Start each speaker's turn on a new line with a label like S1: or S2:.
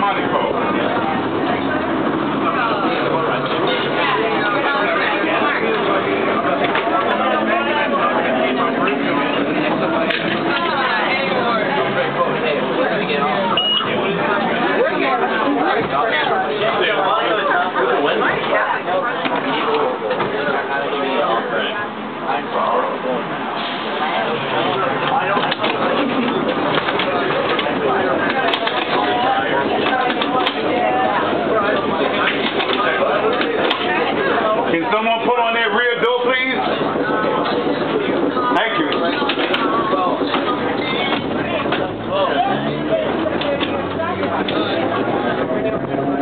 S1: money Can someone put on that rear door, please? Thank you. Oh.